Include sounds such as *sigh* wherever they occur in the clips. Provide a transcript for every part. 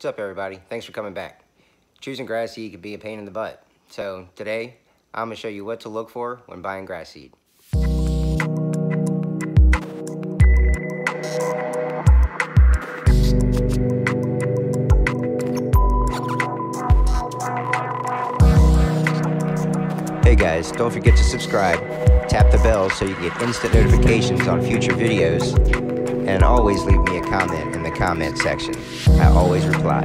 What's up, everybody? Thanks for coming back. Choosing grass seed can be a pain in the butt. So today, I'm to show you what to look for when buying grass seed. Hey guys, don't forget to subscribe, tap the bell so you get instant notifications on future videos, and always leave me a comment in the comment section. I always reply.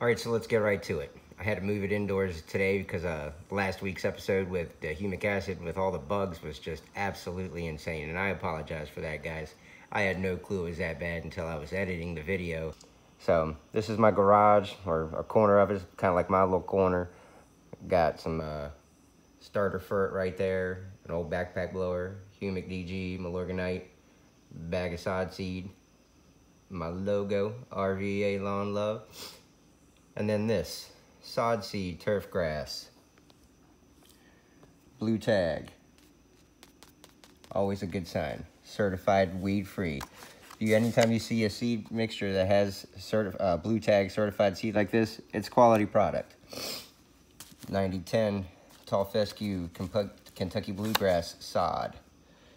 Alright, so let's get right to it. I had to move it indoors today because uh, last week's episode with the humic acid with all the bugs was just absolutely insane, and I apologize for that, guys. I had no clue it was that bad until I was editing the video. So, this is my garage, or a corner of it, kind of like my little corner. Got some uh, starter fert right there, an old backpack blower, humic DG, Milorganite, bag of sod seed, my logo, RVA Lawn Love, and then this, sod seed turf grass, blue tag, always a good sign, certified weed free. You, anytime you see a seed mixture that has certi uh, blue tag certified seed like this, it's quality product. 9010 tall fescue Kentucky bluegrass sod.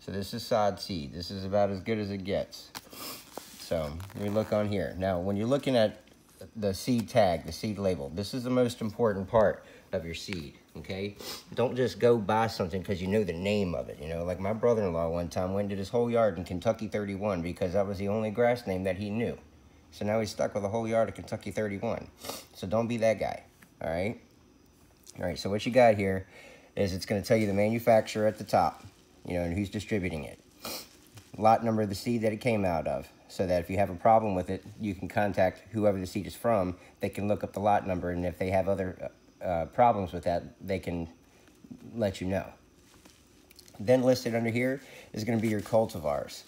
So this is sod seed. This is about as good as it gets. So we look on here. Now, when you're looking at the seed tag, the seed label, this is the most important part of your seed, okay? Don't just go buy something because you know the name of it, you know? Like my brother-in-law one time went to his whole yard in Kentucky 31 because that was the only grass name that he knew. So now he's stuck with a whole yard of Kentucky 31. So don't be that guy, all right? All right, so what you got here is it's going to tell you the manufacturer at the top, you know, and who's distributing it. Lot number of the seed that it came out of, so that if you have a problem with it, you can contact whoever the seed is from. They can look up the lot number, and if they have other uh, problems with that, they can let you know. Then listed under here is going to be your cultivars,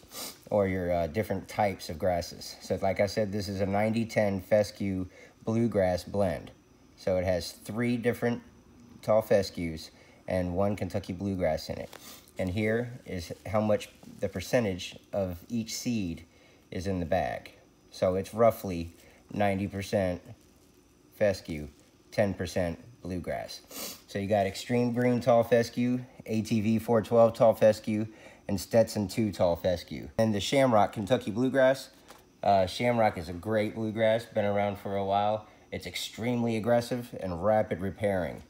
or your uh, different types of grasses. So like I said, this is a 90-10 fescue bluegrass blend. So it has three different tall fescues and one Kentucky bluegrass in it. And here is how much the percentage of each seed is in the bag. So it's roughly 90% fescue, 10% bluegrass. So you got Extreme Green Tall Fescue, ATV 412 Tall Fescue, and Stetson 2 Tall Fescue. And the Shamrock Kentucky Bluegrass. Uh, Shamrock is a great bluegrass, been around for a while. It's extremely aggressive and rapid repairing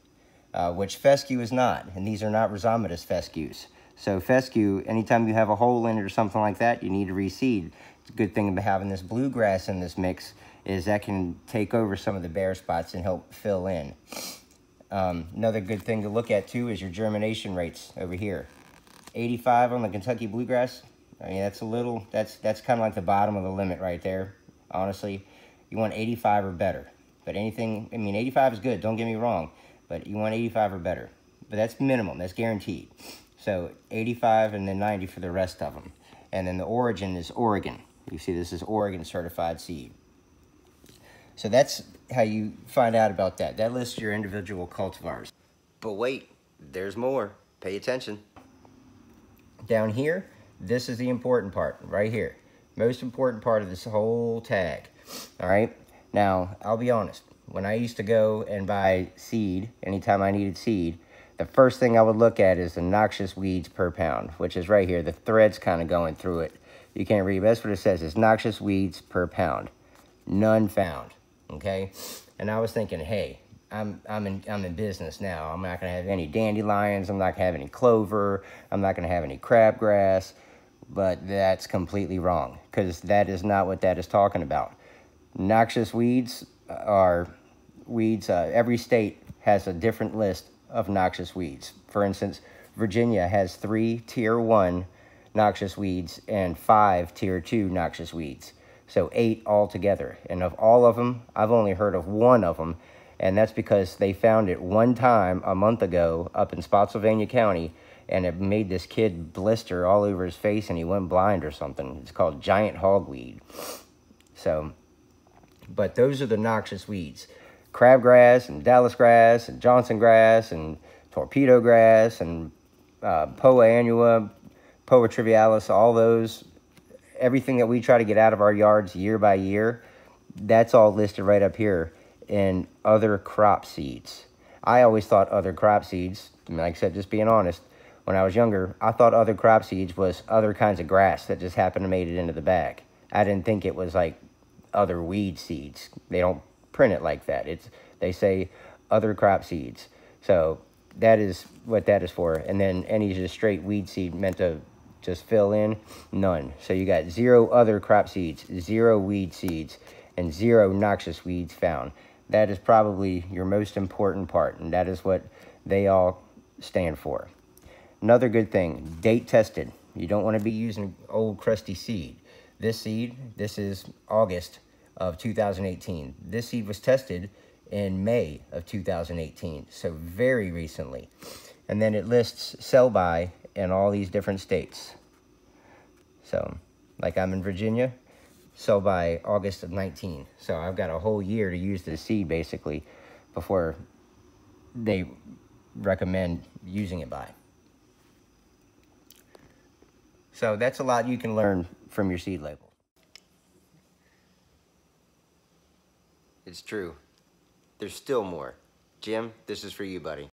uh, which fescue is not, and these are not rhizomatous fescues. So fescue, anytime you have a hole in it or something like that, you need to reseed. It's a good thing about having this bluegrass in this mix is that can take over some of the bare spots and help fill in. Um, another good thing to look at too is your germination rates over here. 85 on the Kentucky bluegrass. I mean, that's a little, that's, that's kind of like the bottom of the limit right there, honestly. You want 85 or better. But anything, I mean, 85 is good, don't get me wrong but you want 85 or better. But that's minimum, that's guaranteed. So 85 and then 90 for the rest of them. And then the origin is Oregon. You see this is Oregon certified seed. So that's how you find out about that. That lists your individual cultivars. But wait, there's more. Pay attention. Down here, this is the important part, right here. Most important part of this whole tag. All right? Now, I'll be honest when I used to go and buy seed, anytime I needed seed, the first thing I would look at is the noxious weeds per pound, which is right here. The thread's kind of going through it. You can't read, that's what it says. It's noxious weeds per pound. None found, okay? And I was thinking, hey, I'm, I'm, in, I'm in business now. I'm not going to have any dandelions. I'm not going to have any clover. I'm not going to have any crabgrass. But that's completely wrong because that is not what that is talking about. Noxious weeds are weeds, uh, every state has a different list of noxious weeds. For instance, Virginia has three tier one noxious weeds and five tier two noxious weeds. So eight altogether. And of all of them, I've only heard of one of them. And that's because they found it one time a month ago up in Spotsylvania County and it made this kid blister all over his face and he went blind or something. It's called giant hogweed. So, but those are the noxious weeds crabgrass and Dallas grass and Johnson grass and torpedo grass and uh, Poa annua, Poa trivialis, all those, everything that we try to get out of our yards year by year, that's all listed right up here in other crop seeds. I always thought other crop seeds, like I said, just being honest, when I was younger, I thought other crop seeds was other kinds of grass that just happened to made it into the bag. I didn't think it was like other weed seeds. They don't print it like that. It's they say other crop seeds. So that is what that is for. And then any just straight weed seed meant to just fill in, none. So you got zero other crop seeds, zero weed seeds, and zero noxious weeds found. That is probably your most important part, and that is what they all stand for. Another good thing, date tested. You don't want to be using old crusty seed. This seed, this is August of 2018. This seed was tested in May of 2018, so very recently. And then it lists sell by in all these different states. So, like I'm in Virginia, sell by August of 19. So I've got a whole year to use the seed basically before they recommend using it by. So that's a lot you can learn from your seed label. It's true. There's still more. Jim, this is for you, buddy.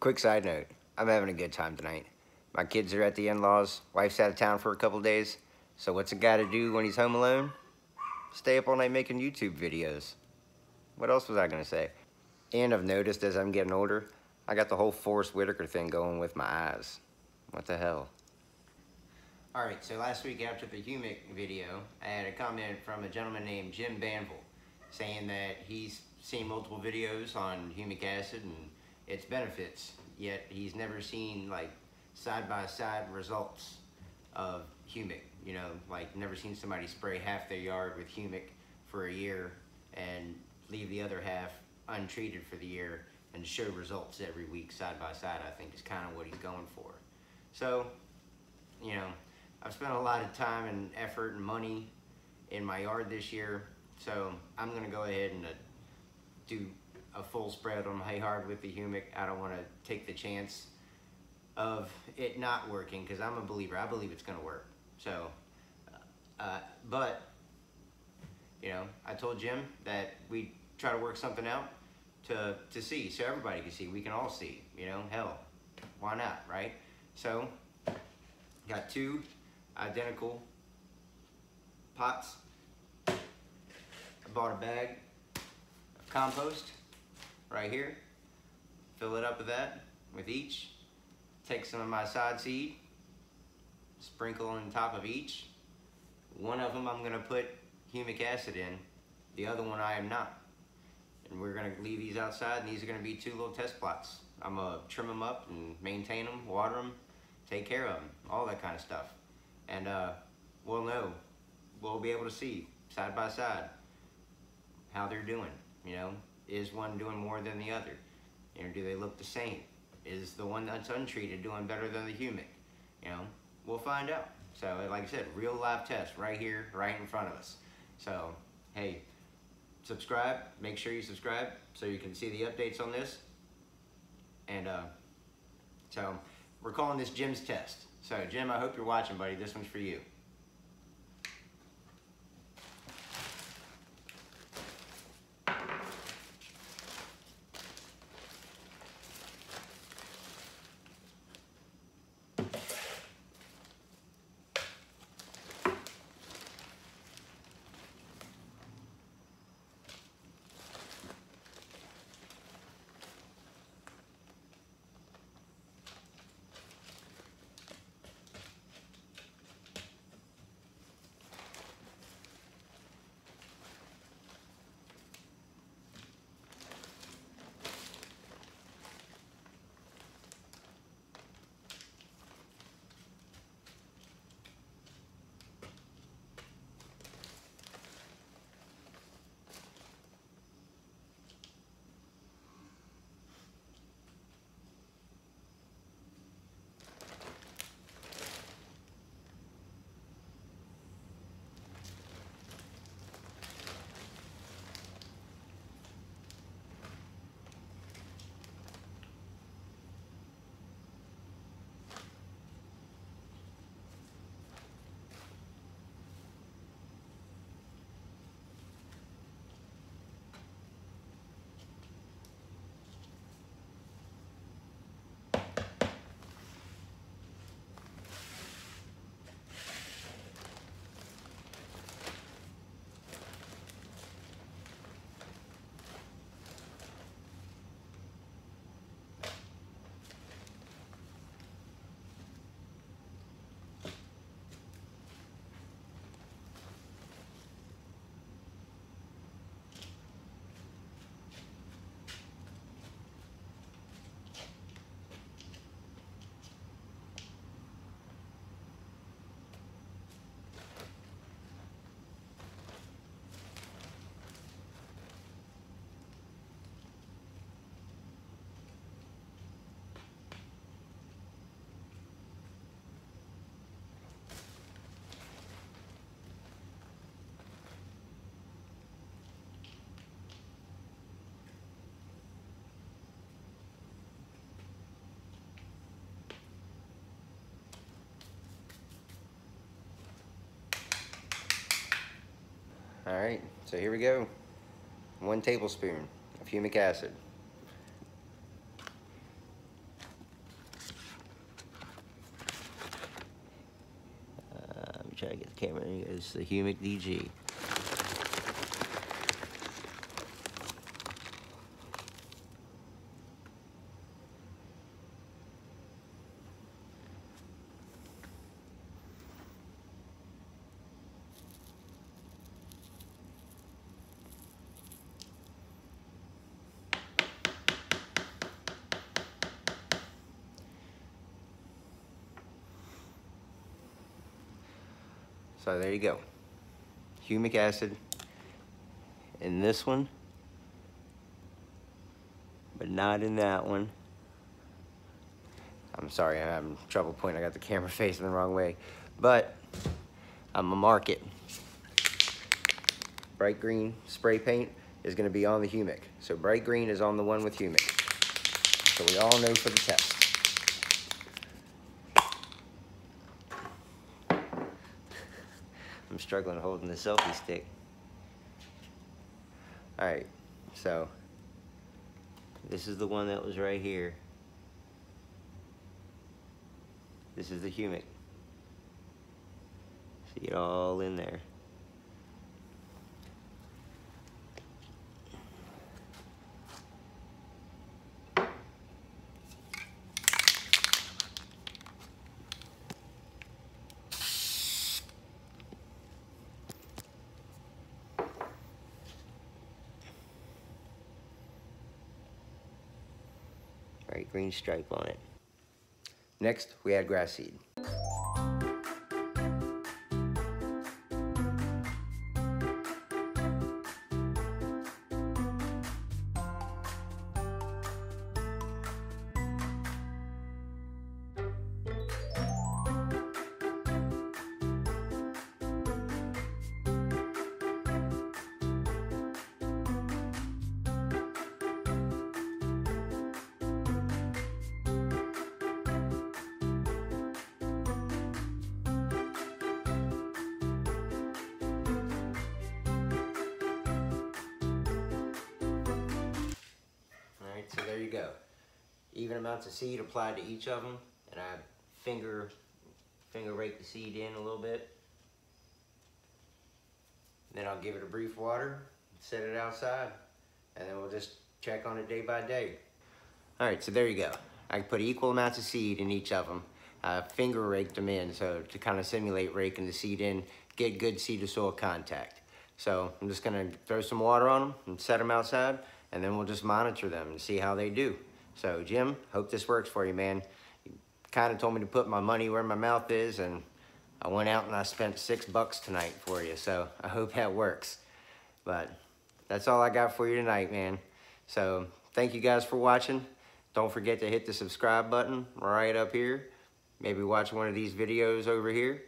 Quick side note, I'm having a good time tonight. My kids are at the in-laws, wife's out of town for a couple days, so what's a guy to do when he's home alone? Stay up all night making YouTube videos. What else was I gonna say? And I've noticed as I'm getting older, I got the whole Forest Whitaker thing going with my eyes. What the hell? Alright, so last week after the humic video, I had a comment from a gentleman named Jim Banville saying that he's seen multiple videos on humic acid and its benefits, yet he's never seen like side-by-side -side results of humic. You know, like never seen somebody spray half their yard with humic for a year and leave the other half untreated for the year and show results every week side by side, I think is kind of what he's going for. So, you know, I've spent a lot of time and effort and money in my yard this year, so I'm to go ahead and uh, do a full spread on my yard with the humic. I don't want to take the chance of it not working because I'm a believer. I believe it's to work. So, uh, but, you know, I told Jim that we try to work something out to, to see, so everybody can see. We can all see, you know, hell, why not, right? So, got two identical pots. I bought a bag of compost right here. Fill it up with that, with each. Take some of my side seed, sprinkle on top of each. One of them I'm gonna put humic acid in, the other one I am not. And we're gonna leave these outside and these are gonna be two little test plots. I'm gonna trim them up and maintain them, water them, take care of them, all that kind of stuff and uh, we'll know. We'll be able to see side by side how they're doing. You know, is one doing more than the other? You know, do they look the same? Is the one that's untreated doing better than the humic? You know, we'll find out. So, like I said, real live test right here, right in front of us. So, hey, subscribe. Make sure you subscribe so you can see the updates on this. And uh, so, we're calling this Jim's test. So, Jim, I hope you're watching, buddy. This one's for you. All right, so here we go. One tablespoon of humic acid. Uh, let me try to get the camera. It's the Humic DG. So there you go. Humic acid in this one, but not in that one. I'm sorry, I'm having trouble pointing. I got the camera *laughs* facing the wrong way. But I'm gonna mark it. Bright green spray paint is gonna be on the humic. So bright green is on the one with humic. So we all know for the test. I'm struggling holding the selfie stick. All right, so this is the one that was right here. This is the humic. See it all in there. Right, green stripe on it. Next, we add grass seed. There you go. Even amounts of seed applied to each of them, and I finger, finger rake the seed in a little bit. Then I'll give it a brief water, set it outside, and then we'll just check on it day by day. Alright, so there you go. I put equal amounts of seed in each of them. I finger raked them in, so to kind of simulate raking the seed in, get good seed to soil contact. So I'm just gonna throw some water on them and set them outside, and then we'll just monitor them and see how they do. So Jim, hope this works for you, man. You kind of told me to put my money where my mouth is, and I went out and I spent six bucks tonight for you, so I hope that works. But that's all I got for you tonight, man. So thank you guys for watching. Don't forget to hit the subscribe button right up here. Maybe watch one of these videos over here.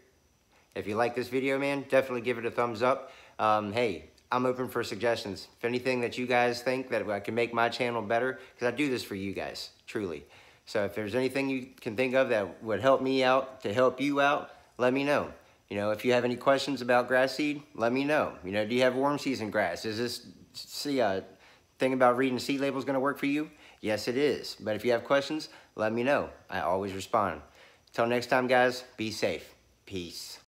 If you like this video, man, definitely give it a thumbs up. Um, hey, I'm open for suggestions. If anything that you guys think that I can make my channel better, because I do this for you guys, truly. So if there's anything you can think of that would help me out to help you out, let me know. You know, if you have any questions about grass seed, let me know. You know, do you have warm season grass? Is this see uh, thing about reading seed labels going to work for you? Yes, it is. But if you have questions, let me know. I always respond. Until next time, guys, be safe. Peace.